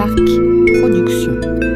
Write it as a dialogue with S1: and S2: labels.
S1: Tark Productions.